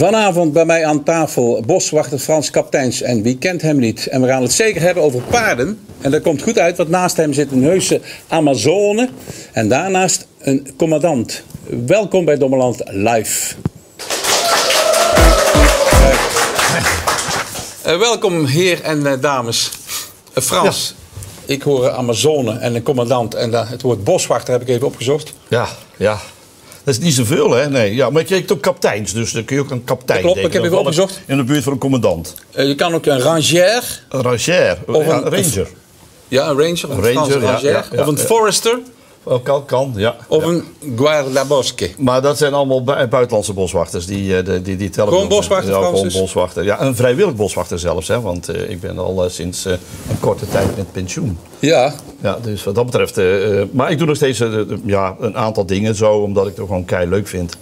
Vanavond bij mij aan tafel boswachter Frans Kapteins. En wie kent hem niet? En we gaan het zeker hebben over paarden. En dat komt goed uit, want naast hem zit een heuse Amazone. En daarnaast een commandant. Welkom bij Dommeland Live. Uh, welkom heer en uh, dames. Uh, Frans, ja. ik hoor Amazone en een commandant. En het woord boswachter heb ik even opgezocht. Ja, ja. Dat is niet zoveel, hè? Nee. Ja, maar je hebt ook kapteins, dus dan kun je ook een kapitein Klopt, ik heb even opgezocht. In de buurt van een commandant. Je kan ook een ranger. Een ranger, of ja, een ranger. Ja, een ranger, een ranger, ranger. Ja, ja, of een forester. Ook kan, kan, ja. Of een guardabosque. Maar dat zijn allemaal buitenlandse boswachters. Die, die, die, die tellen gewoon boswachter, ja, gewoon boswachter. Ja, een vrijwillig boswachter zelfs, hè. Want uh, ik ben al uh, sinds uh, een korte tijd met pensioen. Ja. Ja, dus wat dat betreft... maar ik doe nog steeds ja, een aantal dingen zo, omdat ik het gewoon kei leuk vind.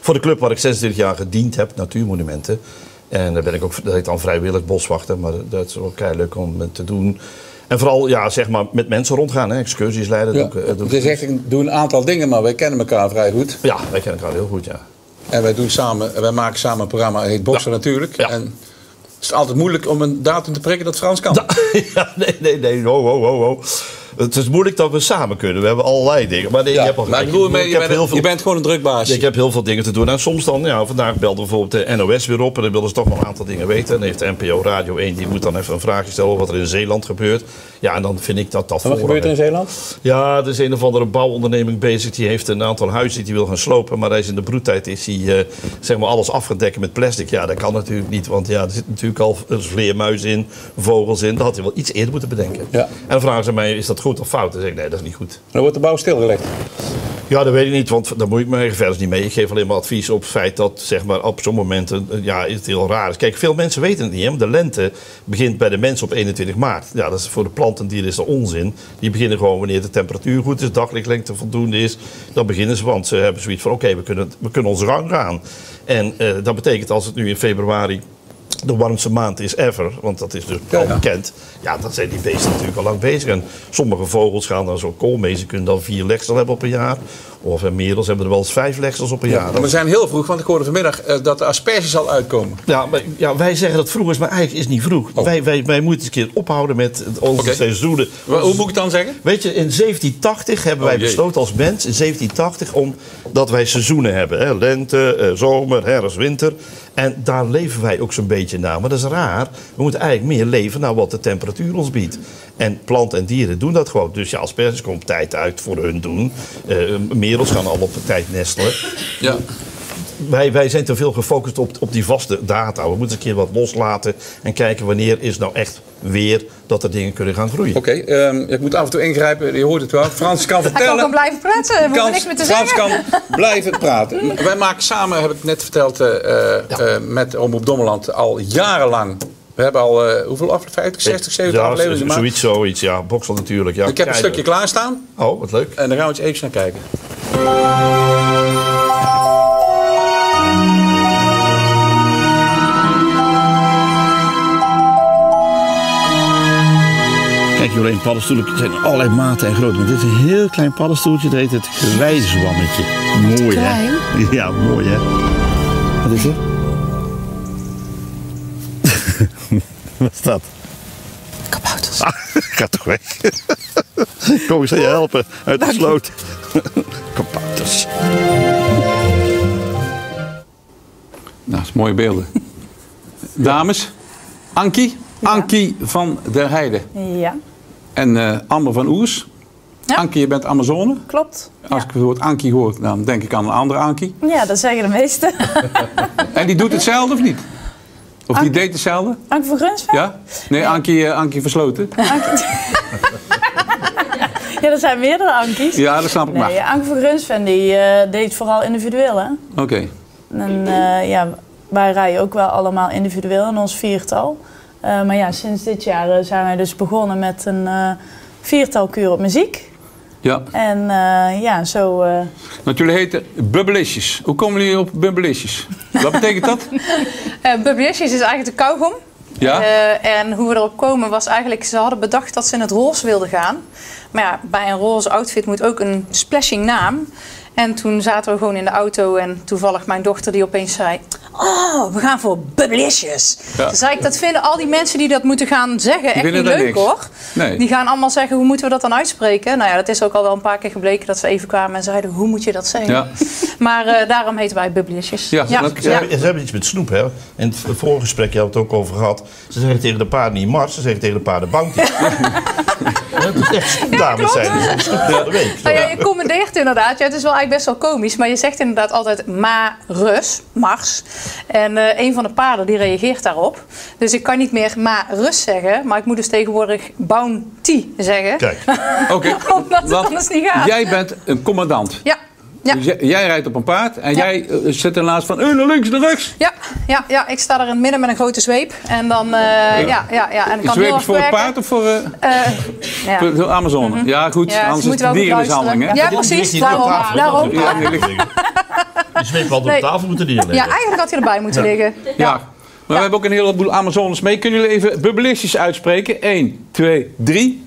Voor de club waar ik 26 jaar gediend heb, Natuurmonumenten... En daar ben ik ook dat ik dan vrijwillig boswachter, maar dat is ook kei leuk om te doen. En vooral ja, zeg maar, met mensen rondgaan, hè, excursies leiden. Ja. Het is echt, ik doe een aantal dingen, maar wij kennen elkaar vrij goed. Ja, wij kennen elkaar heel goed, ja. En wij, doen samen, wij maken samen een programma, het heet Boksen ja. natuurlijk. Ja. En het is altijd moeilijk om een datum te prikken dat Frans kan. Ja, nee, nee, nee, ho, ho, ho, ho. Het is moeilijk dat we samen kunnen. We hebben allerlei dingen. Maar nee, ja, je hebt al maar ik bedoel, je, bent, heel veel, je bent gewoon een drukbaas. Ik heb heel veel dingen te doen. En soms dan, ja, vandaag belde bijvoorbeeld de NOS weer op. En dan willen ze toch nog een aantal dingen weten. En dan heeft de NPO Radio 1, die moet dan even een vraagje stellen over wat er in Zeeland gebeurt. Ja, en dan vind ik dat dat... Wat gebeurt er in Zeeland? Ja, er is een of andere bouwonderneming bezig. Die heeft een aantal huizen die wil gaan slopen. Maar hij is in de broedtijd is hij, uh, zeg maar, alles afgedekt met plastic. Ja, dat kan natuurlijk niet. Want ja, er zit natuurlijk al vleermuis in, vogels in. Dat had hij wel iets eerder moeten bedenken. Ja. En dan vragen ze mij, is dat goed of fout? Dan zeg ik, nee, dat is niet goed. Dan wordt de bouw stilgelegd. Ja, dat weet ik niet, want daar moet ik me verder niet mee. Ik geef alleen maar advies op het feit dat zeg maar, op zo'n momenten ja, het heel raar is. Kijk, veel mensen weten het niet. Hè? De lente begint bij de mens op 21 maart. Ja, dat is voor de plantendieren is dat onzin. Die beginnen gewoon wanneer de temperatuur goed is, daglichtlengte voldoende is. Dan beginnen ze, want ze hebben zoiets van oké, okay, we, kunnen, we kunnen onze gang gaan. En uh, dat betekent als het nu in februari de warmste maand is ever, want dat is dus al Ja, ja. bekend. Ja, dan zijn die beesten natuurlijk al lang bezig. En sommige vogels gaan dan zo kool mee. Ze kunnen dan vier legsels hebben op een jaar. Of en merels hebben er wel eens vijf legsels op een jaar. Maar we zijn heel vroeg, want ik hoorde vanmiddag eh, dat de asperge zal uitkomen. Ja, maar, ja, wij zeggen dat vroeg is, maar eigenlijk is het niet vroeg. Oh. Wij, wij, wij moeten eens een keer ophouden met het- onze Oké. seizoenen. Hoe moet ik het dan zeggen? Weet je, in 1780 hebben wij Oh, jee. besloten als mens, in 1780, om, dat wij seizoenen hebben. Hè? Lente, eh, zomer, herfst, winter. En daar leven wij ook zo'n beetje naar. Maar dat is raar. We moeten eigenlijk meer leven naar wat de temperatuur ons biedt. En planten en dieren doen dat gewoon. Dus ja, asperges komt tijd uit voor hun doen. Eh merels gaan al op tijd nestelen. Ja. Wij, wij zijn te veel gefocust op, op die vaste data. We moeten eens een keer wat loslaten en kijken wanneer is nou echt weer dat er dingen kunnen gaan groeien. Oké, ehm, ik moet af en toe ingrijpen, je hoort het wel. Frans kan Hij kan vertellen. blijven praten, we Kan- niks meer te Frans zeggen. kan blijven praten. Wij maken samen, heb ik net verteld, eh, eh, met Omroep Dommeland al jarenlang. We hebben al, eh, hoeveel afleveringen? 50, 60, 70 ja, afleveringen gemaakt. zoiets, zoiets. Ja, boksel natuurlijk. Ja, Ik heb een stukje klaarstaan Oh, wat leuk. en daar gaan we eens even naar kijken. Alleen paddenstoelen. Er zijn allerlei maten en grootte. Maar dit is een heel klein paddenstoeltje. Dat heet het grijzwammetje. Mooi, hè? Ja, mooi, hè? Wat is er? Wat is dat? Kabouters. Ah, ga toch weg. Kom, ik zal je helpen uit de sloot. Kapouters. Nou, dat is mooie beelden. Dames, Ankie. Ankie van der Heide. Ja, En eh Amber van Oers. Ja. Ankie, je bent Amazone. klopt. Als ik het woord Ankie hoor, dan denk ik aan een andere Ankie. Ja, dat zeggen de meesten. En die doet hetzelfde of niet? Of die Ankie. deed hetzelfde? Anke van Grunsven? Ja? Nee, Ankie, eh, Ankie Versloten. Ja, er zijn meerdere Ankies. Ja, dat snap ik maar. Nee, Anke van Grunsven die eh, deed vooral individueel, hè. Oké. En ja, wij rijden ook wel allemaal individueel in ons viertal. Eh, maar ja, sinds dit jaar eh, zijn wij dus begonnen met een eh, viertal kuur op muziek. Ja. En ja, zo... eh, Want jullie heten Bubbelisjes. Hoe komen jullie op Bubbelisjes? Wat betekent dat? Eh Bubblicious is eigenlijk de kauwgom. Ja? En hoe we erop komen was eigenlijk, ze hadden bedacht dat ze in het roze wilden gaan. Maar ja, bij een roze outfit moet ook een splashing naam. En toen zaten we gewoon in de auto en toevallig mijn dochter die opeens zei... Oh, we gaan voor Bubblicious. Ja. Ik, dat vinden al die mensen die dat moeten gaan zeggen echt niet leuk niks. hoor. Nee. Die gaan allemaal zeggen, hoe moeten we dat dan uitspreken? Nou ja, dat is ook al wel een paar keer gebleken dat ze even kwamen en zeiden, hoe moet je dat zeggen? Ja. Maar eh, daarom heten wij Bubblicious. Ja, ja. Ze, ja. hebben, ze hebben iets met snoep, hè? In het vorige gesprek, je had het ook over gehad. Ze zeggen tegen de paarden niet Mars, ze zeggen tegen de paarden Bounty. dat is echt snoepdames zijn. Dus snoep van de week. Nou ja, je commenteert inderdaad. Ja, het is wel eigenlijk best wel komisch. Maar je zegt inderdaad altijd Marus, Mars. En eh, een van de paarden die reageert daarop. Dus ik kan niet meer Marus zeggen. Maar ik moet dus tegenwoordig Bounty zeggen. Kijk, Oké. Omdat het Want anders niet gaat. Jij bent een commandant. Ja, ja. Dus jij, jij rijdt op een paard en Ja. jij eh, zit ernaast van, eh, naar links, naar rechts. Ja, ja, ja, ik sta er in het midden met een grote zweep. En dan, eh, ja, ja, ja. En kan zweep heel is voor werken. paard of voor, ja. voor de Amazone? Ja, goed. Ja, anders is het wel goed dierenmishandeling. Ja, precies. daarom. Ligt- Die zweep Nee. op tafel moeten neerleggen. Ja, eigenlijk had hij erbij moeten liggen. Ja. Maar we hebben ook een heleboel Amazones mee. Kunnen jullie even bubbelistjes uitspreken? 1, 2, 3.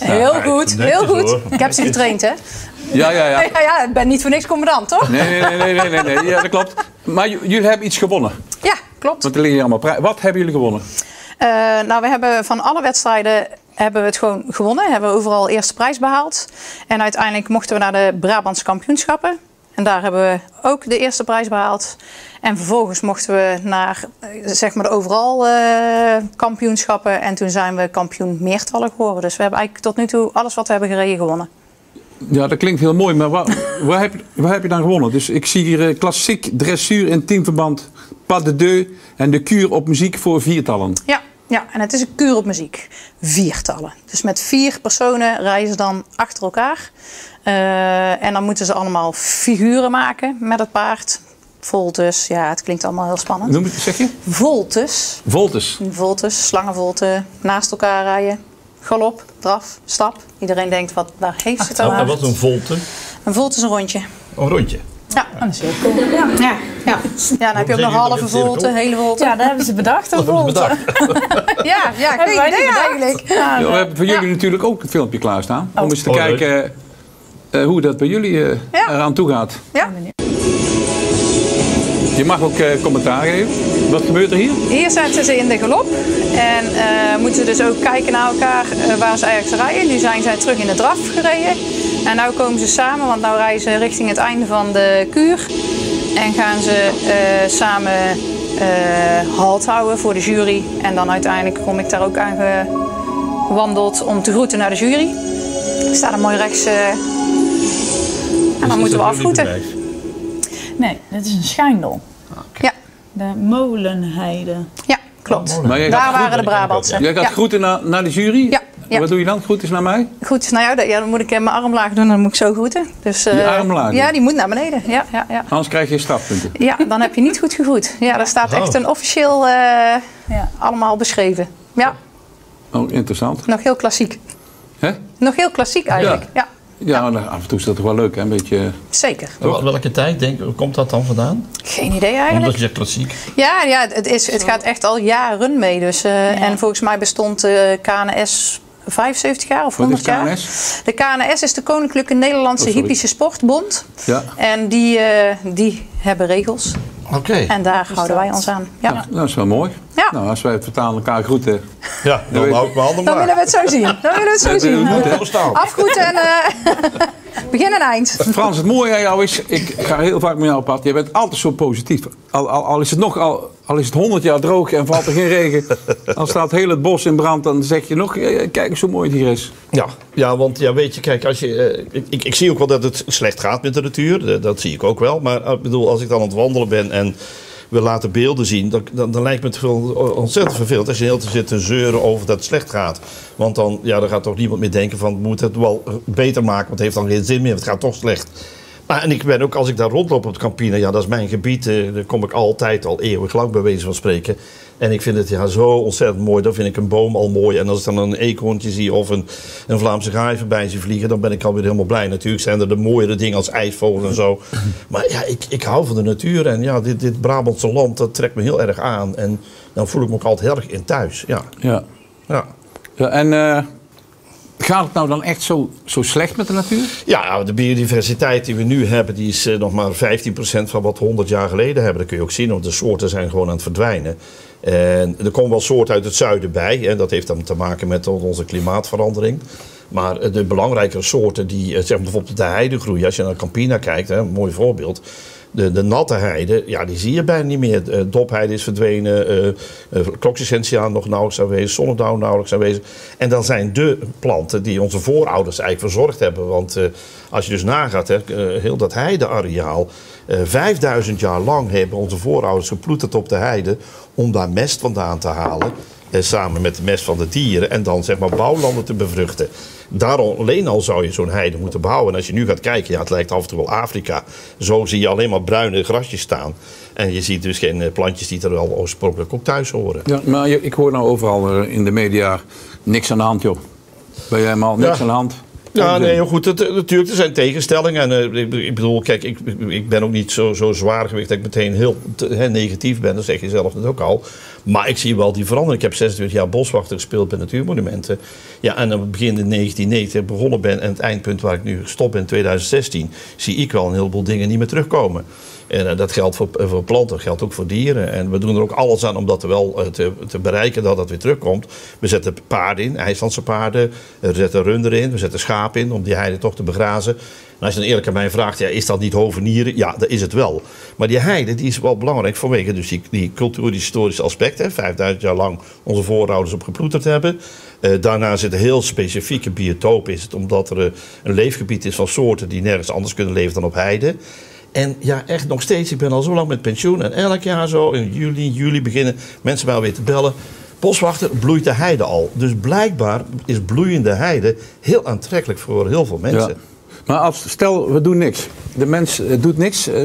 Heel goed, heel goed. hoor. Ik heb ze getraind, hè? Ja, ja, ja. Ja, ja, ik ben niet voor niks commandant, toch? Nee, nee, nee, nee, nee, nee, nee. Ja, dat klopt. Maar jullie hebben iets gewonnen. Ja, klopt. Want er liggen hier allemaal prijzen. Wat hebben jullie gewonnen? Eh, nou, we hebben van alle wedstrijden hebben we het gewoon gewonnen. Hebben we overal eerste prijs behaald. En uiteindelijk mochten we naar de Brabantse kampioenschappen. En daar hebben we ook de eerste prijs behaald. En vervolgens mochten we naar eh, zeg maar de overal eh, kampioenschappen. En toen zijn we kampioen meertallen geworden. Dus we hebben eigenlijk tot nu toe alles wat we hebben gereden gewonnen. Ja, dat klinkt heel mooi, maar waar, waar, heb, waar heb je dan gewonnen? Dus ik zie hier eh, klassiek dressuur in teamverband, pas de deux en de kuur op muziek voor viertallen. Ja, ja, en het is een kuur op muziek. Viertallen. Dus met vier personen rijden ze dan achter elkaar. Eh, en dan moeten ze allemaal figuren maken met het paard. Voltes, ja, het klinkt allemaal heel spannend. Noem het, zeg je? Voltes, Voltes. voltes, slangenvolten, naast elkaar rijden. Galop, draf, stap. Iedereen denkt, wat, waar heeft ze het over? wat een volte. Een volt is een rondje. Een rondje. Ja, Oh, dat is heel cool. Ja. ja, ja. ja dan heb je ook nog halve volte, hele volte. ja, dat hebben ze bedacht. Dat een hebben ze volt. bedacht. Ja, ja, niet bedacht? eigenlijk. Ja, Ja, we hebben voor jullie natuurlijk ook een filmpje klaarstaan. Om eens te Oh, kijken eh, hoe dat bij jullie eh, Ja. eraan toe gaat. Ja. Je mag ook eh, commentaar geven. Wat gebeurt er hier? Hier zetten ze in de galop en eh, moeten ze dus ook kijken naar elkaar eh, waar ze eigenlijk rijden. Nu zijn zij terug in de draf gereden en nu komen ze samen, want nu rijden ze richting het einde van de kuur. En gaan ze eh, samen eh, halt houden voor de jury. En dan uiteindelijk kom ik daar ook aan gewandeld om te groeten naar de jury. Ik sta er mooi rechts eh, en dan moeten we afgroeten. Nee, dit is een schijndel. De molenheide. ja klopt. Maar jij Daar waren de Brabantse. jij gaat Ja. groeten naar, naar de jury? Ja, ja. Wat doe je dan? Groeten naar mij? Goed, nou ja, dat- ja, dan moet ik eh, mijn arm laag doen en dan moet ik zo groeten. Dus, eh, Je arm laag doen? Ja, die moet naar beneden. Ja, ja, ja. Anders krijg je strafpunten. ja, dan heb je niet goed gegroet. Ja, daar staat echt Oh. een officieel eh, Ja. allemaal beschreven. Ja, Oh, interessant. nog heel klassiek. Hè? Nog heel klassiek eigenlijk. Ja, Ja, nou, af en toe is dat toch wel leuk, hè? Een beetje... zeker. Wel- Welke tijd denk, hoe komt dat dan vandaan? Geen idee Omdat eigenlijk. je zegt klassiek. Ja, ja het, is, het gaat echt al jaren mee. Dus, eh, En volgens mij bestond de KNS 75 jaar of Wat 100 is jaar. KNS? De KNS is de Koninklijke Nederlandse Oh. Hippische Sportbond. Ja. En die, eh, die hebben regels. Oké. En daar houden wij ons aan. Ja. Nou, dat is wel mooi. Ja. Nou, als wij het vertalen elkaar groeten. Ja, dan hou ik mijn handen Dan maar. willen we het zo zien. Dan willen we het zo zien. Afgroeten en eh, begin en eind. Frans, het mooie aan jou is, ik ga heel vaak met jou op pad. Je bent altijd zo positief. Al, al, al is het nog, al, al is het 100 jaar droog en valt er geen regen. Al staat heel het bos in brand, dan zeg je nog, eh, kijk eens hoe mooi het hier is. Ja, ja, want ja, weet je, kijk, als je, eh, ik, ik zie ook wel dat het slecht gaat met de natuur. Eh, Dat zie ik ook wel. Maar ik bedoel, als ik dan aan het wandelen ben en we laten beelden zien, dan, dan, dan lijkt me het veel, ontzettend vervelend als je heel te zit te zeuren over dat het slecht gaat. Want dan, ja, dan gaat toch niemand meer denken van, we moeten het wel beter maken, want het heeft dan geen zin meer, het gaat toch slecht. Ah, en ik ben ook, als ik daar rondloop op het Campina, ja, dat is mijn gebied. eh, daar kom ik altijd al eeuwig lang bij wijze van spreken. En ik vind het ja, zo ontzettend mooi. Dan vind ik een boom al mooi. En als ik dan een eekhoorntje zie of een, een Vlaamse gaai voorbij zie vliegen, dan ben ik alweer helemaal blij. Natuurlijk zijn er de mooiere dingen als ijsvogels en zo. Maar ja, ik, ik hou van de natuur. En ja, dit, dit Brabantse land, dat trekt me heel erg aan. En dan voel ik me ook altijd heel erg in thuis. Ja, Ja. ja. ja en eh, gaat het nou dan echt zo, zo slecht met de natuur? Ja, de biodiversiteit die we nu hebben, die is eh, nog maar 15% van wat we 100 jaar geleden hebben. Dat kun je ook zien, want de soorten zijn gewoon aan het verdwijnen. En er komen wel soorten uit het zuiden bij. Dat heeft dan te maken met onze klimaatverandering. Maar eh, de belangrijkere soorten die eh, zeg bijvoorbeeld de heide groeien. Als je naar Campina kijkt, een mooi voorbeeld. De, de natte heide, ja, die zie je bijna niet meer. Eh, dopheide is verdwenen, uh, nog nauwelijks aanwezig, zonnedauw nauwelijks aanwezig. En dan zijn de planten die onze voorouders eigenlijk verzorgd hebben. Want als je dus nagaat, heel dat heideareaal, eh 5000 jaar lang hebben onze voorouders geploeterd op de heide om daar mest vandaan te halen. eh, samen met de mest van de dieren en dan zeg maar bouwlanden te bevruchten. Daarom alleen al zou je zo'n heide moeten bouwen. En als je nu gaat kijken, ja, het lijkt af en toe wel Afrika. Zo zie je alleen maar bruine grasjes staan. En je ziet dus geen eh, plantjes die er wel oorspronkelijk ook thuis horen. Ja, maar ik hoor nou overal eh, in de media niks aan de hand, joh. Ben jij maar niks Ja. aan de hand? Ja, nee, heel goed. Het, eh, natuurlijk, er zijn tegenstellingen. En, eh, ik, ik bedoel, kijk, ik, ik ben ook niet zo, zo zwaar gewicht dat ik meteen heel te- negatief ben. Dat zeg je zelf net ook al. Maar ik zie wel die verandering. Ik heb 26 jaar boswachter gespeeld bij Natuurmonumenten. Ja, en aan het begin in 1990 begonnen ben en het eindpunt waar ik nu gestopt ben in 2016, zie ik wel een heleboel dingen niet meer terugkomen. En eh, dat geldt voor, eh, voor planten, dat geldt ook voor dieren. En we doen er ook alles aan om dat wel eh, te, te bereiken dat dat weer terugkomt. We zetten paarden in, IJslandse paarden. We zetten runder in, we zetten schapen in om die heide toch te begrazen. En als je dan eerlijk aan mij vraagt, ja, is dat niet hovenieren? Ja, dat is het wel. Maar die heide die is wel belangrijk vanwege dus die, die cultuur-historische aspecten. 5000 jaar lang onze voorouders op geploeterd hebben. Eh, daarna zit een heel specifieke biotoop is het, omdat er eh, een leefgebied is van soorten die nergens anders kunnen leven dan op heide. En ja, echt nog steeds, ik ben al zo lang met pensioen. En elk jaar zo, in juli, juli beginnen mensen mij alweer te bellen. Boswachter bloeit de heide al. Dus blijkbaar is bloeiende heide heel aantrekkelijk voor heel veel mensen. Ja. Maar als, stel, we doen niks. De mens eh, doet niks. eh,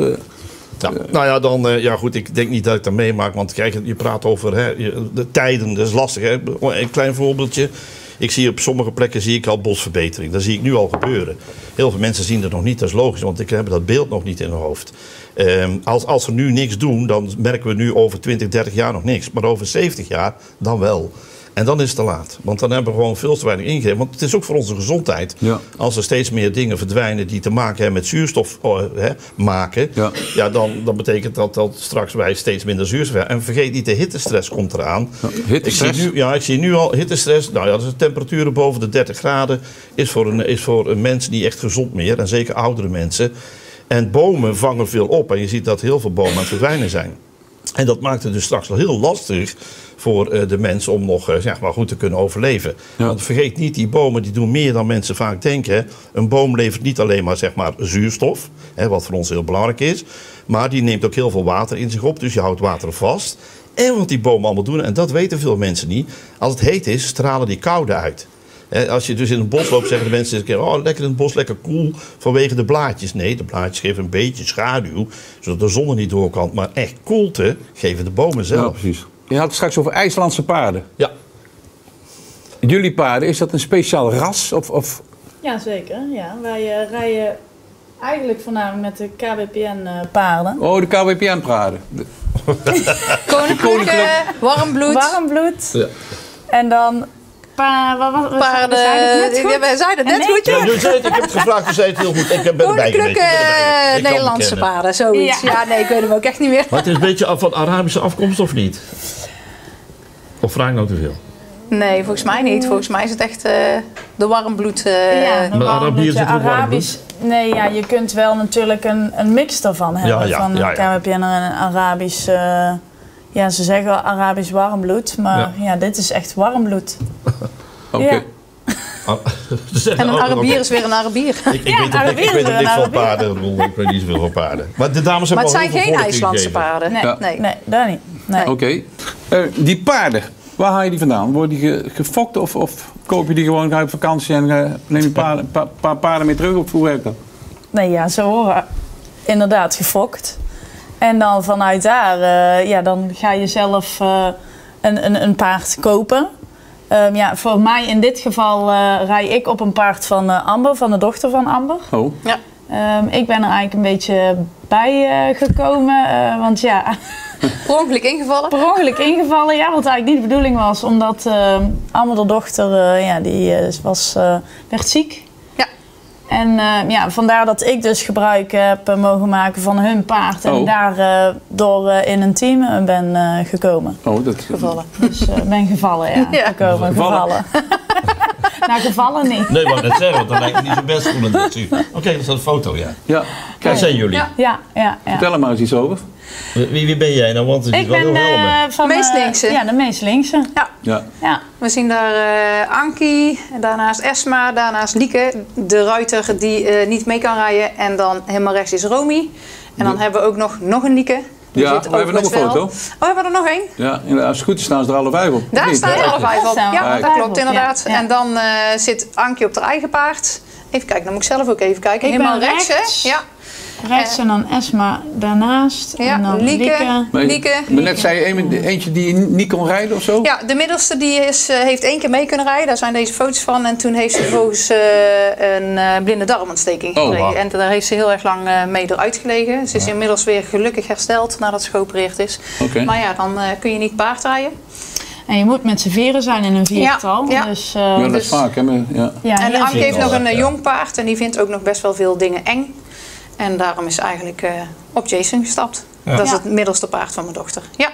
Ja, nou ja, dan, eh, ja goed, ik denk niet dat ik dat meemaak. Want kijk, je praat over hè, de tijden, dat is lastig. Hè. Een klein voorbeeldje. Ik zie op sommige plekken zie ik al bosverbetering. Dat zie ik nu al gebeuren. Heel veel mensen zien het nog niet, dat is logisch, want ik heb dat beeld nog niet in hun hoofd. Ehm, als, als we nu niks doen, dan merken we nu over 20, 30 jaar nog niks. Maar over 70 jaar, dan wel. En dan is het te laat. Want dan hebben we gewoon veel te weinig ingegeven. Want het is ook voor onze gezondheid. Ja. Als er steeds meer dingen verdwijnen die te maken hebben met zuurstof oh, hè, maken. Ja. Ja, dan, dan betekent dat dat straks wij steeds minder zuurstof hebben. En vergeet niet, de hittestress komt eraan. hittestress? Ik zie nu, ja, ik zie nu al hittestress. Nou ja, dat is temperaturen boven de 30 graden. Is voor, een, is voor een mens niet echt gezond meer. En zeker oudere mensen. En bomen vangen veel op. En je ziet dat heel veel bomen aan het verdwijnen zijn. En dat maakt het dus straks wel heel lastig voor eh, de mensen om nog eh, zeg maar goed te kunnen overleven. Ja. Want vergeet niet, die bomen die doen meer dan mensen vaak denken. Een boom levert niet alleen maar, zeg maar zuurstof, hè, wat voor ons heel belangrijk is. Maar die neemt ook heel veel water in zich op, dus je houdt water vast. En wat die bomen allemaal doen, en dat weten veel mensen niet. Als het heet is, stralen die koude uit. Als je dus in een bos loopt, zeggen de mensen keer: Oh, lekker in het bos, lekker koel vanwege de blaadjes. Nee, de blaadjes geven een beetje schaduw, zodat de zon er niet door kan. Maar echt koelte geven de bomen ja, zelf. precies. Je had het straks over IJslandse paarden. Ja. Jullie paarden, is dat een speciaal ras? Of, of Ja, zeker. Ja. Wij eh, rijden eigenlijk voornamelijk met de KWPN-paarden. Oh, de KWPN-paarden. Koninklijke, warm bloed, Warm bloed. Ja. En dan pa, wat, wat, paarden. Ja, wij zeiden het net Nee. goed, Ja, ja. nu zei het, ik heb het gevraagd, u zei het heel goed. Ik ben erbij Koninklijke het Nederlandse paarden, zoiets. Ja. Ja. nee, ik weet hem ook echt niet meer. Maar het is een beetje af van Arabische afkomst of niet? Of vraag ik nou te veel? Nee, volgens mij niet. Volgens mij is het echt eh, de warmbloed. eh Ja, Maar warm Arabieren bloed, ja, zitten ook warm Arabisch. Nee, ja, je kunt wel natuurlijk een, een mix daarvan hebben. Ja, ja, van ja, een. KWPN en een Arabisch. eh, ja, ze zeggen Arabisch warmbloed, maar Ja. ja, dit is echt warmbloed. Oké. Ja. Ah, en een. Arabier is weer een Arabier. Ik, ik Ja, weet, er- ik, ik weet er niks van paarden. Roel. Ik weet niet zoveel van paarden. Maar de dames Maar hebben het al zijn geen IJslandse gegeven. paarden. Nee, Ja. nee. nee, daar niet. Nee. Oké. Eh, die paarden, waar haal je die vandaan? Worden die ge- gefokt of, of koop je die gewoon ga je op vakantie en eh, neem je een paar, pa- paar paarden mee terug? Of hoe werkt dat? nee, ja, ze worden inderdaad gefokt. En dan vanuit daar, eh, ja, dan ga je zelf eh, een, een, een paard kopen. Ehm, ja, voor mij in dit geval eh, rij ik op een paard van Amber, van de dochter van Amber. Oh, Ja. Ehm, ik ben er eigenlijk een beetje bij eh, gekomen, eh, want ja, Per ongeluk ingevallen. per ongeluk ingevallen. Ja, wat eigenlijk niet de bedoeling was, omdat ehm Amber, de dochter, eh, ja, die was, eh, werd ziek. En eh, ja, vandaar dat ik dus gebruik heb eh, mogen maken van hun paard. En Oh. daardoor eh in een team eh, ben eh, gekomen. oh dat, Gevallen. Dus eh, ben gevallen, ja. Ja. Gekomen, Gevallen. gevallen. nou, gevallen niet. Nee, maar net zeggen, want dan lijkt het niet zo best goed natuurlijk. Oké, dat is een foto, ja. Ja, Dat zijn jullie. Ja. Ja, ja, ja. vertel er maar eens iets over. Wie, wie ben jij nou? Want het is Ik wel ben heel helder. eh, van... Meest eh, linkse. Ja, de meest linkse. Ja, Ja. Ja. we zien daar eh Ankie, daarnaast Esma, daarnaast Lieke. De ruiter die eh, niet mee kan rijden. En dan helemaal rechts is Romy. En dan hebben we ook nog, nog een Lieke. Die Ja, we hebben nog een foto. Oh, hebben we er nog één? Ja, en als het goed is staan ze er alle vijf op. Daar niet? staan er alle vijf op. Ja, dat klopt op, inderdaad. ja. Ja. En dan eh, zit Ankie op haar eigen paard. Even kijken, dan moet ik zelf ook even kijken. Ik Helemaal ben rechts, rechts. hè? Ja, Rechts en dan Esma daarnaast. Ja, en dan Lieke. Lieke. Maar, Lieke. maar net zei je een- eentje die niet kon rijden of zo? ja de middelste die is, eh, heeft één keer mee kunnen rijden. Daar zijn deze foto's van. En toen heeft ze vervolgens eh, een eh, blinde darmontsteking Oh, gekregen. wauw. En daar heeft ze heel erg lang eh, mee eruit gelegen. Ze is inmiddels weer gelukkig hersteld nadat ze geopereerd is. Oké. Maar ja, dan eh, kun je niet paardrijden. En je moet met z'n vieren zijn in een viertal. Ja, ja. Dus, eh, Ja, dat is dus- vaak. Hè? maar- Ja. ja, en Anke heeft nog een eh, ja. jong paard. En die vindt ook nog best wel veel dingen eng. En daarom is eigenlijk eh, op Jason gestapt. Dat is Ja. het middelste paard van mijn dochter. Ja.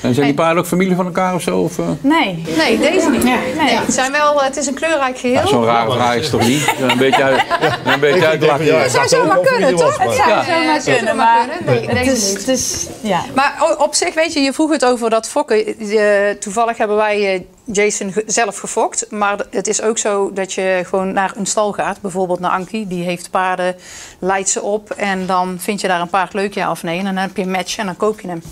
En zijn die paarden ook familie van elkaar of zo? Of, eh? Nee. Nee, deze niet. Nee. Nee, het, zijn wel, het is een kleurrijk geheel. Ja, Zo'n rare vraag is toch niet? Een beetje uit, ja, een beetje uitlachen. ik zou zomaar kunnen, toch? Het zou Ja. zomaar Het zou kunnen, maar nee, Het is, niet. het is, ja. Maar op zich, weet je, je vroeg het over dat fokken. Eh, toevallig hebben wij eh, Jason zelf gefokt. Maar het is ook zo dat je gewoon naar een stal gaat. Bijvoorbeeld naar Ankie, die heeft paarden, leidt ze op. En dan vind je daar een paard leuk, ja of nee. En dan heb je een match en dan koop je hem.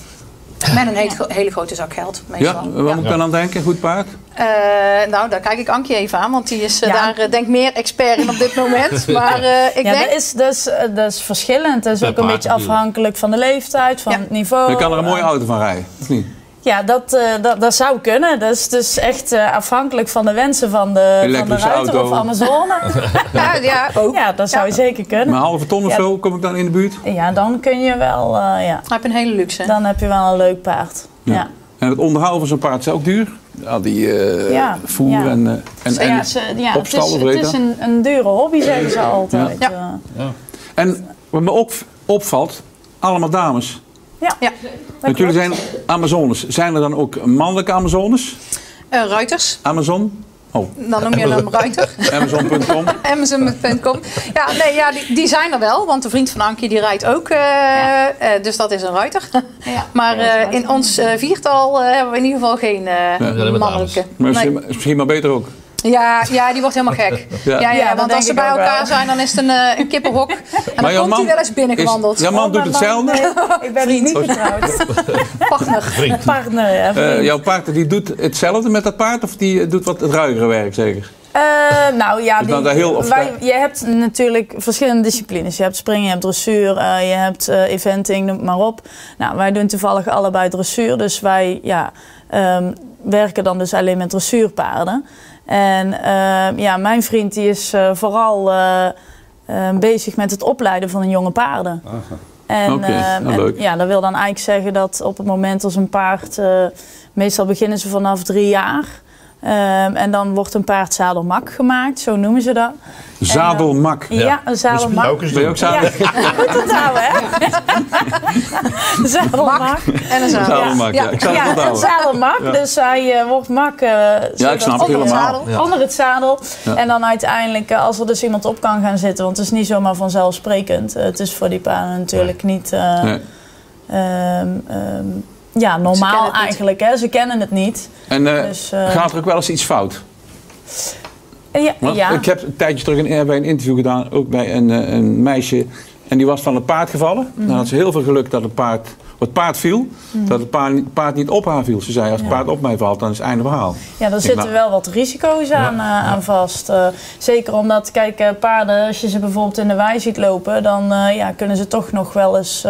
Met een hele, gro- hele grote zak geld, meestal. waar moet ik dan aan denken? Goed paard? Eh, nou, daar kijk ik Ankie even aan, want die is eh, Ja. daar eh, denk ik meer expert in op dit moment. Maar eh, ik ja, denk... dat is, dat is verschillend. Dat is ook een beetje afhankelijk van de leeftijd, van Ja. het niveau. Je kan er een mooie auto van rijden, of niet? Ja, dat, eh, dat, dat zou kunnen. Dat is dus echt eh, afhankelijk van de wensen van de, van de ruiter auto. of Amazone. ja, ja, ook. ja, dat zou je zeker Maar kunnen. een halve ton of Ja. zo kom ik dan in de buurt? Ja, dan kun je wel, eh, ja. Dan heb je een hele luxe. Dan heb je wel een leuk paard. Ja. En het onderhouden van zo'n paard is ook duur. Ja, die eh Ja, voer ja. en, en, en ja, het opstallen, is, het is een, een dure hobby, zeggen ze altijd. Ja. En wat me ook opvalt, allemaal dames. Ja. Ja. Want jullie zijn Amazones. Zijn er dan ook mannelijke Amazones? Eh, ruiters, Amazon? Oh, dan noem je hem ruiter. Amazon.com. Amazon.com. Ja, nee, ja die, die zijn er wel. Want de vriend van Ankie die rijdt ook. eh, eh, dus dat is een ruiter. Ja. Maar eh, in ons eh, viertal eh, hebben we in ieder geval geen eh, mannelijke. Maar Nee. misschien, misschien maar beter ook. Ja, ja, die wordt helemaal gek. Ja. Ja, ja, Ja, dat want als ze bij elkaar wel. zijn, dan is het een, eh, een kippenhok. En dan jouw komt hij man wel eens binnengewandeld. Is, jouw man Oh, doet hetzelfde? nee, ik ben niet getrouwd. Partner. Vriend. Partner, ja. Eh, vriend. jouw paard die doet hetzelfde met dat paard? Of die doet wat het ruigere werk zeker? Eh, nou ja, die- heel- wij, je hebt natuurlijk verschillende disciplines. Je hebt springen, je hebt dressuur, eh, je hebt eh, eventing, noem het maar op. Nou, wij doen toevallig allebei dressuur. Dus wij ja, ehm, werken dan dus alleen met dressuurpaarden. En ehm, ja, mijn vriend die is eh, vooral eh, eh, bezig met het opleiden van een jonge paarden. En, Oké, ehm, nou, en leuk. ja, dat wil dan eigenlijk zeggen dat op het moment als een paard... eh, meestal beginnen ze vanaf drie jaar... Ehm, en dan wordt een paard zadelmak gemaakt, zo noemen ze dat. Zadelmak. Ja, een Dus zadelmak. ook eens Ben je ook zadel? Ja, goed onthouden, hè? zadelmak. En een zadel. Zadelmak, ja. Ik zal het Ja, een zadelmak. Dus hij eh, wordt mak. eh, zodat- snap het onder helemaal. zadel. Ja. Onder het zadel. Ja. En dan uiteindelijk, eh, als er dus iemand op kan gaan zitten, want het is niet zomaar vanzelfsprekend. Het is voor die paarden natuurlijk niet. eh, Nee. ehm, ehm, ja, normaal eigenlijk. Hè? Ze kennen het niet. En eh, Dus, eh, gaat er ook wel eens iets fout? En Ja, Want ja. Ik heb een tijdje terug een, bij een interview gedaan, ook bij een, eh, een meisje. En die was van het paard gevallen. Mhm. Dan had ze heel veel geluk dat het paard het paard viel, dat het paard, niet- paard niet op haar viel. Ze zei, als het paard op mij valt, dan is het einde verhaal. Ja, Ik zitten nou- wel wat risico's aan, eh, aan vast. Eh, zeker omdat, kijk, eh, paarden, als je ze bijvoorbeeld in de wei ziet lopen, dan ja, kunnen ze toch nog wel eens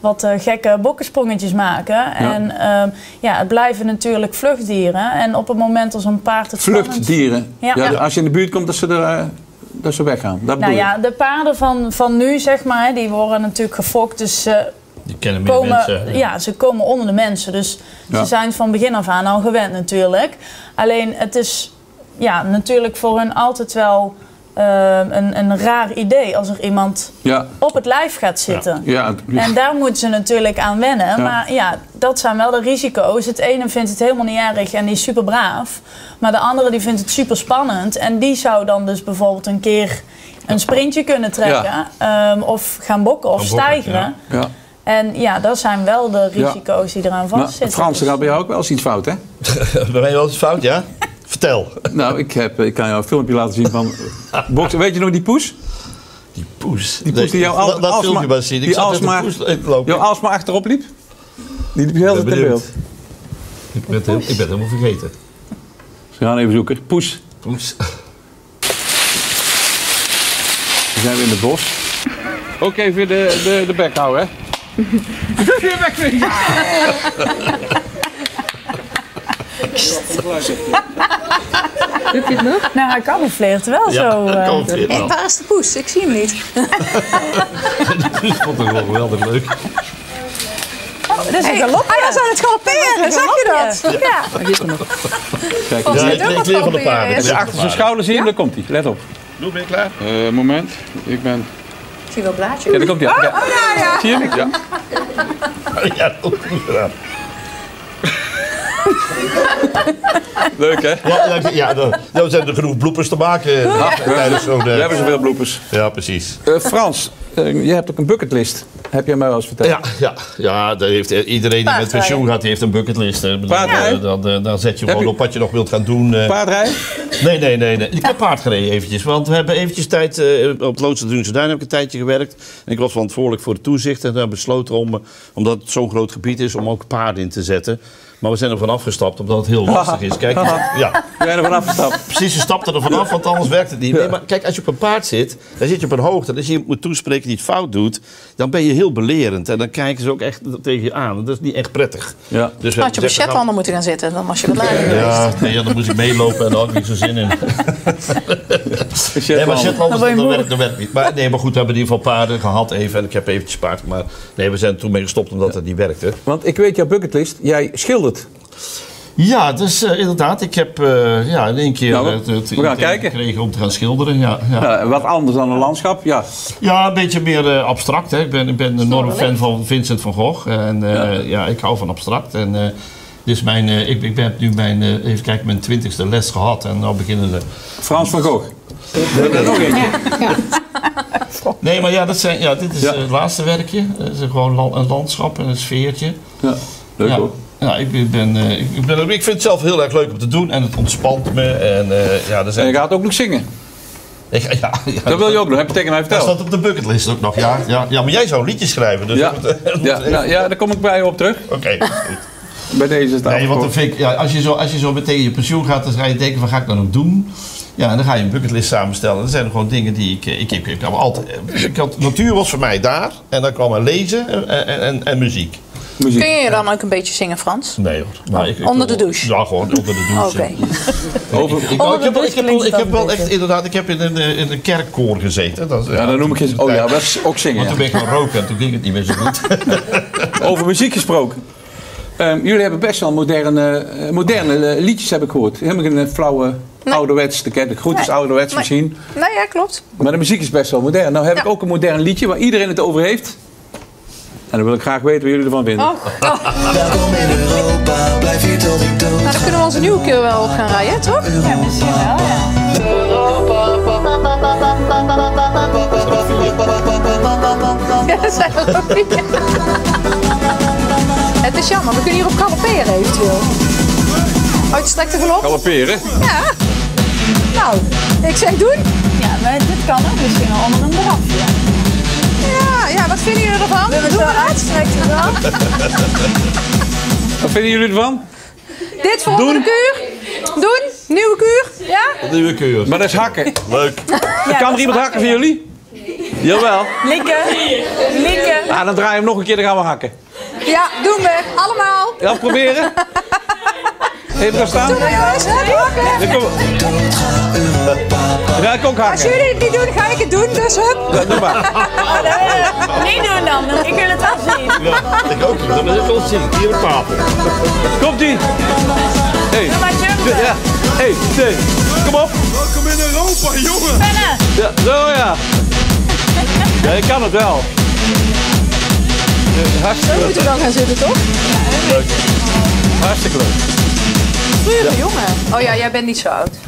wat gekke bokkensprongetjes maken. En ehm, ja, het blijven natuurlijk vluchtdieren. En op het moment als een paard het Vluchtdieren. Ja. Als je in de buurt komt, dat ze, er, dat ze weggaan. Dat Nou ja, de paarden van, van nu, zeg maar, die worden natuurlijk gefokt. Dus ze Die kennen meer komen, mensen. ja. ze komen onder de mensen. Dus Ja. ze zijn van begin af aan al gewend natuurlijk. Alleen het is ja, natuurlijk voor hun altijd wel eh, een, een raar idee als er iemand Ja, op het lijf gaat zitten. ja, En daar moeten ze natuurlijk aan wennen. Maar ja, dat zijn wel de risico's. Het ene vindt het helemaal niet erg en die is super braaf. Maar de andere die vindt het super spannend. En die zou dan dus bijvoorbeeld een keer een sprintje kunnen trekken. ehm, of gaan bokken of Gaan bokken, stijgeren. En ja, dat zijn wel de risico's die eraan vastzitten. Frans, er gaat bij jou ook wel eens iets fout, hè? Bij mij wel eens fout, ja? Vertel. Nou, ik, heb, ik kan jou een filmpje laten zien van boksen. Weet je nog die poes? Die poes. Die poes die jou al- dat alsmaar- filmpje maar zien. Ik zag alsmaar- poes lopen. Alsmaar achterop liep? Die liep heel Ik in beeld. Ik ben, het heel- ik ben het helemaal vergeten. We gaan even zoeken. Poes. Poes. We zijn weer in het bos. Ook even de, de, de bek houden, hè? Weer wegvliegen! Nou, hij camoufleert wel Ja, zo. kan weer Hé, wel. waar is de poes? Ik zie hem niet. Poes vond ik wel geweldig leuk. Dit is een Hey, galopje. hij was aan het galopperen, zag je dat? Ja. Kijk, Ja, ik, ik wat leer van de paarden. ja. Achter zijn paarden. schouder zie je hem, daar komt hij. Let op. Doe, ben je klaar? Eh, moment. Ik ben... Ik zie wel blaadje. Ja, daar komt hij. Ja. Zie je hem? Ja. Ja, dat. Leuk, hè? Ja, ja, ja, dan, dan zijn er genoeg bloepers te maken eh, tijdens zo'n... We eh, hebben zoveel bloepers. Ja, precies. Eh, Frans, eh, je hebt ook een bucketlist. Heb jij mij wel eens verteld? Ja, ja, ja daar heeft, iedereen die met pensioen gaat, die heeft een bucketlist. eh, Dan, eh, dan zet je Heb gewoon je- op wat je nog wilt gaan doen. Paardrijden? Nee, nee, nee, nee. Ik heb paard gereden eventjes. Want we hebben eventjes tijd... eh, op het Loodse Drunse Duin heb ik een tijdje gewerkt. En ik was verantwoordelijk voor het toezicht. En daar besloten om, omdat het zo'n groot gebied is, om ook paarden in te zetten. Maar we zijn er van afgestapt, omdat het heel lastig is. Kijk, ja. We zijn er vanaf gestapt. Precies, je stapt er vanaf, want anders werkt het niet. Nee, maar kijk, als je op een paard zit, dan zit je op een hoogte. En als je iemand moet toespreken die het fout doet, dan ben je heel belerend. En dan kijken ze ook echt tegen je aan. Dat is niet echt prettig. Ja. Dus we Had je op Shetlander moeten gaan zitten, dan was je wat geweest. Ja, nee, ja, dan moest ik meelopen en daar had ik niet zo zin in. Nee, maar Shetlanders, je dat werkt niet. Maar, nee, maar goed, we hebben in ieder geval paarden gehad even. En ik heb eventjes paard. Maar nee, we zijn er toen mee gestopt omdat het niet werkte. Want ik weet jouw bucketlist. Jij schildert. Ja, dus eh, inderdaad. Ik heb eh, ja, in één keer Nou, we- het, het we gaan idee kijken. gekregen om te gaan schilderen. Ja, ja. Ja, wat anders dan een landschap. Ja. Ja, een beetje meer eh, abstract. Hè. Ik ben, ik ben een enorme fan van Vincent van Gogh. En eh, ja. ik hou van abstract. En, eh, dus mijn, eh, ik, ik heb nu mijn, eh, even kijken, mijn twintigste les gehad. En nu beginnen de... Frans van Gogh. Er nog eentje. Nee, maar ja, dat zijn, ja dit is Ja. het laatste werkje. Het is gewoon een landschap en een sfeertje. Ja. Leuk ja. hoor. Ja, ik, ben, ben, eh, ik, ben, ik vind het zelf heel erg leuk om te doen. En het ontspant me. En eh, ja, er En zijn... je gaat ook nog zingen. Ja, ja, ja, Dat wil je ook nog. Heb je tegen mij Dat verteld. staat op de bucketlist ook nog, ja. Ja, ja maar jij zou een liedje schrijven. Dus Ja. dat dat Ja, even- ja, ja, daar kom ik bij je op terug. Oké, dat goed. Bij deze is het Nee, want dan vind ik, ja, als, je zo, als je zo meteen je pensioen gaat, dan ga je denken, wat ga ik nou nog doen? Ja, en dan ga je een bucketlist samenstellen. Dat zijn er gewoon dingen die ik... Ik, ik, ik, heb altijd, ik had, natuur was voor mij daar. En dan kwam er lezen en, en, en, en muziek. Muziek. Kun je dan ook een beetje zingen, Frans? Nee hoor. Maar ik, ik Onder de douche? Ja, gewoon onder de douche. Oké. Ik, nou, ik, heb, wel- echt inderdaad, ik heb in een, eh, in een kerkkoor gezeten. Dat, is- ja, dan noem ik je... Oh ja, dat is ook zingen. Want ja. toen ben ik gaan roken en toen ging het niet meer zo goed. Over muziek gesproken. Ehm, jullie hebben best wel moderne, eh, moderne eh, liedjes, heb ik gehoord. Helemaal geen flauwe, ouderwets. De ken ik goed is Nee. ouderwets Nee. misschien. Nee, ja, klopt. Maar de muziek is best wel modern. Nou heb ik ook een modern liedje waar iedereen het over heeft. En dan wil ik graag weten wat jullie ervan vinden. Welkom in Europa, blijf hier tot ik dood. Nou, dan kunnen we onze nieuwe keer wel op gaan rijden, toch? Ja, misschien wel, ja. Ja, dat zijn we ook niet. Het is jammer, we kunnen hier op galopperen eventueel. Uitstrekte galop? Galopperen. Ja. Nou, ik zeg doen. Ja, maar dit kan ook misschien wel onder een drafje. Ja, ja, wat vinden jullie ervan? Doen we wel? Wat vinden jullie ervan? Dit voor de kuur. Doen. Nieuwe kuur. Ja? Nieuwe keur. Maar dat is hakken. Leuk. kan er iemand hakken van jullie? Jawel. Likken. Likken. Ah, dan draai je hem nog een keer, dan gaan we hakken. Ja, doen we. Allemaal. Ja, proberen. Even gaan staan. Doe maar jongens. Hup. Dan. Ja, ik ook Als hakken. jullie het niet doen, ga ik het doen. Dus hup. Ja, doe maar. Niet doen dan. Ik wil het wel zien. Ja, ik ook. Dat wil ik wel zien. Hier op tafel. Komt ie. Hey. Maar jumpen. Ja. Hey, twee. Kom op. Welkom in Europa, jongen. Pennen. Ja, zo ja. Ja, je kan het wel. Hartstikke leuk. Moeten we dan gaan zitten, toch? Hartstikke leuk. Pure jongen. Oh ja, jij bent niet zo oud.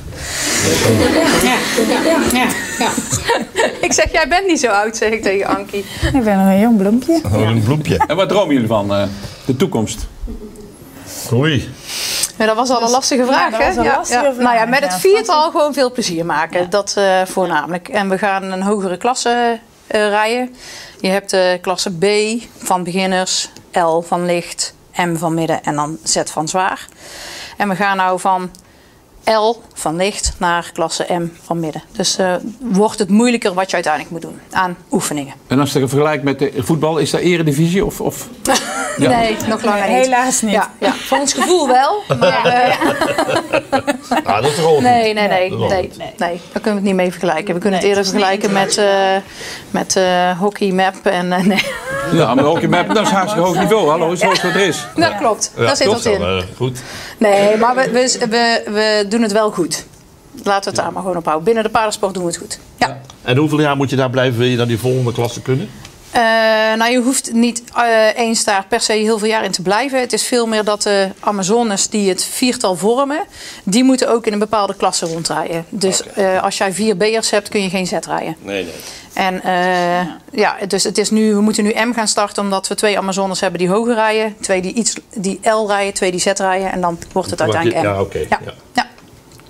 Ik zeg, jij bent niet zo oud, zeg ik tegen Ankie. Ik ben nog een jong bloempje. Oh, een bloempje. En wat dromen jullie van eh, de toekomst? Oei. Ja, dat was al een lastige vraag, hè? lastige vraag, Nou ja, met het ja. viertal gewoon veel plezier maken. Dat eh, voornamelijk. En we gaan een hogere klasse eh, rijden. Je hebt de klasse B van beginners, L van licht, M van midden en dan Z van zwaar. En we gaan nou van L van licht naar klasse M van midden. Dus eh, wordt het moeilijker wat je uiteindelijk moet doen aan oefeningen. En als je het vergelijkt met de voetbal, is dat eredivisie of... of... Ja. Nee, nog langer niet. Helaas niet. Ja, ja, voor ons gevoel wel. Maar, eh, Ah, dat is goed. Nee, nee, nee, nee, goed. nee, Daar kunnen we het niet mee vergelijken. We kunnen het eerder vergelijken met, eh met hockey map. En, eh, nee, Ja, maar ook in dat is hartstikke hoog niveau. Hallo, zoals het is. dat klopt. Ja, Daar zit wat in. wel, eh, goed. Nee, maar we, we, we, we doen het wel goed. Laten we het daar maar gewoon op houden. Binnen de paardensport doen we het goed. Ja. En hoeveel jaar moet je daar blijven? Wil je naar die volgende klasse kunnen? Eh, nou, je hoeft niet eh eens daar per se heel veel jaar in te blijven. Het is veel meer dat de Amazones die het viertal vormen, die moeten ook in een bepaalde klasse rondrijden. Dus eh, als jij vier B'ers hebt, kun je geen Z rijden. Nee, nee. En eh, ja, dus het is nu, we moeten nu M gaan starten omdat we twee Amazones hebben die hoger rijden. Twee die, iets, die L rijden, twee die Z rijden. En dan wordt het uiteindelijk M. Ja, oké, Ja. ja. Ja.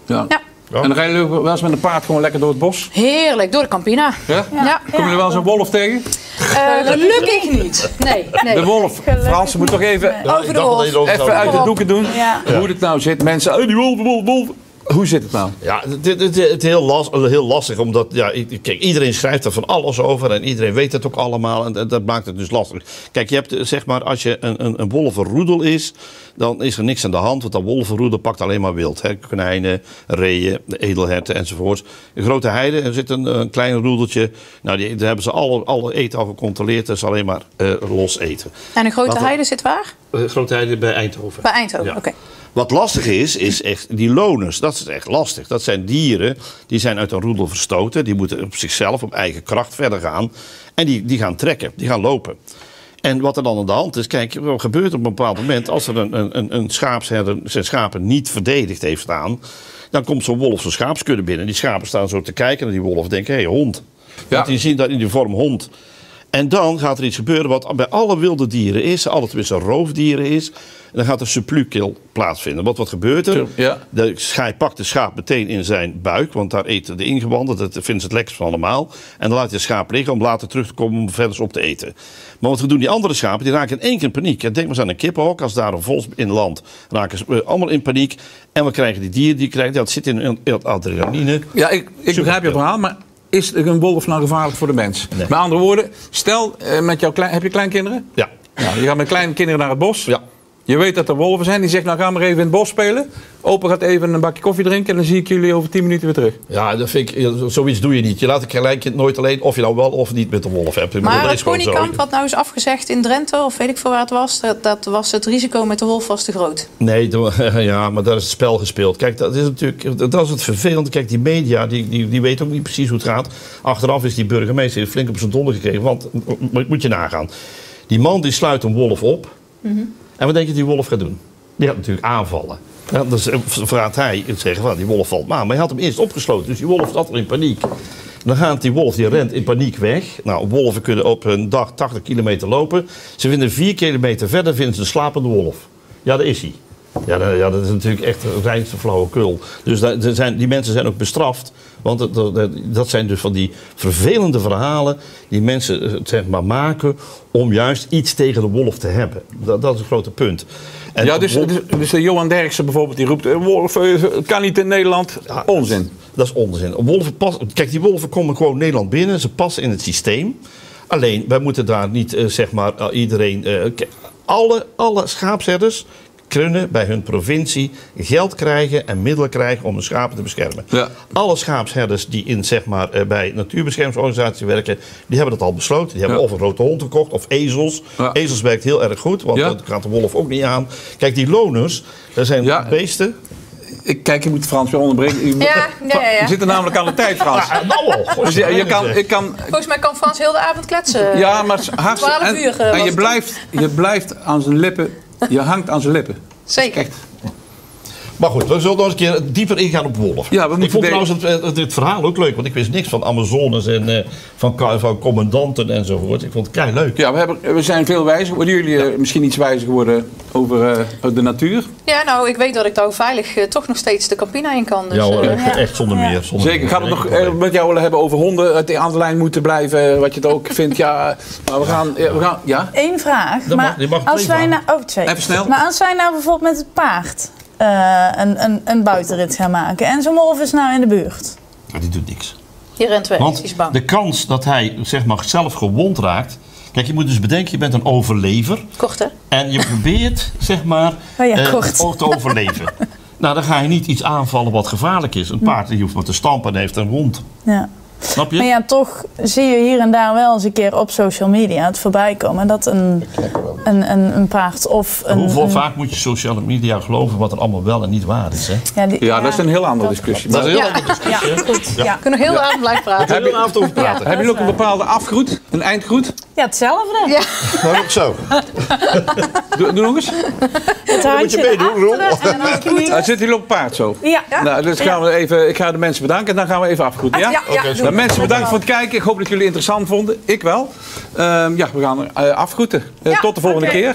Ja. Ja. En dan rijden jullie wel eens met een paard gewoon lekker door het bos? Heerlijk, door de Campina. Ja? Ja. Komen jullie wel eens een wolf tegen? Eh, gelukkig niet. Nee, nee. De wolf. Frans, je moet toch even, je even uit de doeken doen. Ja. Hoe het nou zit. Mensen, die wolf, wolf, wolf. Hoe zit het nou? Ja, het, het, het, het is heel, las- heel lastig, omdat ja, ik- kijk, iedereen schrijft er van alles over en iedereen weet het ook allemaal en dat, dat maakt het dus lastig. Kijk, je hebt eh, zeg maar, als je een, een, een wolvenroedel is, dan is er niks aan de hand, want dat wolvenroedel pakt alleen maar wild. Hè? Konijnen, reeën, edelherten enzovoort. In Grote Heide er zit een, een klein roedeltje, nou, die, daar hebben ze alle, alle eten al gecontroleerd, dat is alleen maar eh, los eten. En een grote heide zit waar? Eh, Grote Heide bij Eindhoven. Bij Eindhoven, Ja. oké. Wat lastig is, is echt die loners. Dat is echt lastig. Dat zijn dieren die zijn uit een roedel verstoten. Die moeten op zichzelf, op eigen kracht verder gaan. En die, die gaan trekken, die gaan lopen. En wat er dan aan de hand is, kijk, wat gebeurt op een bepaald moment als er een, een, een- schaapsherder zijn schapen niet verdedigd heeft staan, dan komt zo'n wolf zijn schaapskudde binnen. Die schapen staan zo te kijken naar die wolf en denken, hé, hey, hond. Ja. Want die zien dat in die vorm hond. En dan gaat er iets gebeuren wat bij alle wilde dieren is, alle tenminste roofdieren is. En dan gaat er supplukill plaatsvinden. Want wat gebeurt er? Ja. De schaap pakt de schaap meteen in zijn buik, want daar eten de ingewanden, dat vinden ze het lekkerst van allemaal. En dan laat je de schaap liggen om later terug te komen om verder op te eten. Maar wat doen die andere schapen? Die raken in één keer in paniek. En denk maar eens aan een kippenhok, als daar een vos in land, raken ze eh, allemaal in paniek. En we krijgen die dieren, die krijgen, dat zit in, in het adrenaline. Ja, ik, ik begrijp je verhaal, maar is een wolf nou gevaarlijk voor de mens? Nee. Met andere woorden, stel, eh, met jouw klein, heb je kleinkinderen? Ja. Ja, je gaat met kleine kinderen naar het bos. Ja. Je weet dat er wolven zijn. Die zegt, nou gaan we maar even in het bos spelen. Opa gaat even een bakje koffie drinken en dan zie ik jullie over 10 minuten weer terug. Ja, dat vind ik, zoiets doe je niet. Je laat een kleinkind nooit alleen, of je nou wel of niet met de wolf hebt. Ik Maar dat het is gewoon zo. ponykamp wat nou is afgezegd in Drenthe, of weet ik veel waar het was, dat, dat was het risico met de wolf was te groot. Nee, ja, maar daar is het spel gespeeld. Kijk, dat is natuurlijk dat is het vervelende. Kijk, die media, die, die, die weten ook niet precies hoe het gaat. Achteraf is die burgemeester flink op zijn donder gekregen. Want, moet je nagaan. Die man die sluit een wolf op. En wat denk je dat die wolf gaat doen? Die gaat natuurlijk aanvallen. Ja, dus vraagt hij en zeggen van die wolf valt maar. Maar hij had hem eerst opgesloten, dus die wolf zat al in paniek. Dan gaat die wolf, die rent in paniek weg. Nou, wolven kunnen op een dag 80 kilometer lopen. Ze vinden vier kilometer verder vinden ze een slapende wolf. Ja, daar is hij. Ja, dat, ja, dat is natuurlijk echt een reinste flauwekul. Dus dat, er zijn, die mensen zijn ook bestraft. Want dat, dat- dat zijn dus van die vervelende verhalen die mensen eh, zeg maar, maken om juist iets tegen de wolf te hebben. Dat, dat is het grote punt. En ja, dus, dus, dus, eh, Johan Derksen bijvoorbeeld, die roept, eh, wolf kan niet in Nederland. Ja, Onzin. Dat is onzin. Wolven pas, kijk, die wolven komen gewoon Nederland binnen. Ze passen in het systeem. Alleen, wij moeten daar niet, zeg maar, iedereen... alle, alle schaapsherders kunnen bij hun provincie geld krijgen en middelen krijgen om de schapen te beschermen. Ja. Alle schaapsherders die in, zeg maar, eh, bij natuurbeschermingsorganisaties werken, die hebben dat al besloten. Die hebben Ja. of een rode hond gekocht of ezels. Ja. Ezels werkt heel erg goed, want Ja. dat gaat de wolf ook niet aan. Kijk, die loners, dat zijn Ja. beesten. Ik, kijk, je moet Frans weer onderbreken. Je, Ja, ja, ja, ja. We zitten namelijk aan de tijd, Frans. Nou. Dus je kan, ik kan, Volgens mij kan Frans heel de avond kletsen. ja, maar hartstikke... 12 En, uur, eh, en je blijft, je blijft aan zijn lippen, je hangt aan zijn lippen. Zeker. Echt. Maar goed, we zullen nog eens een keer dieper ingaan op wolf. Ja, we ik vond trouwens het, het, het verhaal ook leuk, want ik wist niks van Amazones en eh, van, van commandanten enzovoort. Ik vond het kei leuk. Ja, we, hebben, we zijn veel wijzer. Worden jullie eh, misschien iets wijzer geworden over eh, de natuur? Ja, nou, ik weet dat ik daar veilig toch nog steeds de Campina in kan. Dus, ja, hoor, eh, echt, echt zonder meer. Zonder Zeker. Ga het nog met jou willen hebben over honden. Het aan de lijn moeten blijven. Wat je het ook vindt. Ja, maar we gaan... Ja, we gaan ja? Eén vraag. Maar mag- je mag als wij vragen. nou, oh, twee. Even snel. Maar als wij nou bijvoorbeeld met het paard eh, een, een, een buitenrit gaan maken en zo'n wolf is nou in de buurt. Ja, die doet niks. Je rent weg, Want die is bang. de kans dat hij zeg maar, zelf gewond raakt. Kijk, je moet dus bedenken, je bent een overlever. Kort, hè? En je probeert, zeg maar, Oh ja, eh, te overleven. nou, dan ga je niet iets aanvallen wat gevaarlijk is. Een paard die hoeft maar te stampen en heeft een wond. Ja. Snap je? Maar ja, toch zie je hier en daar wel eens een keer op social media het voorbij komen dat een, een, een, een paard of een. Hoeveel een- vaak moet je sociale media geloven wat er allemaal wel en niet waar is? Hè? Ja, die- Ja, dat is een heel andere discussie. Dat is een heel Ja. andere discussie. Ja, goed. Ja. We kunnen heel avond blijven praten. We een avond over praten. hebben jullie ook een bepaalde afgroet? Een eindgroet? Ja, hetzelfde. Ja. Nou, ook zo. Doe, doe nog eens. Het handje je meedoen, Roel. Uh, zitten jullie op paard zo? Ja. Nou, dus gaan we even, ik ga de mensen bedanken en dan gaan we even afgroeten. Ja? Ja, ja. Nou, mensen bedankt voor het kijken. Ik hoop dat jullie het interessant vonden. Ik wel. Ehm, ja, we gaan eh, afgroeten. Eh, Ja, tot de volgende volgende okay. keer.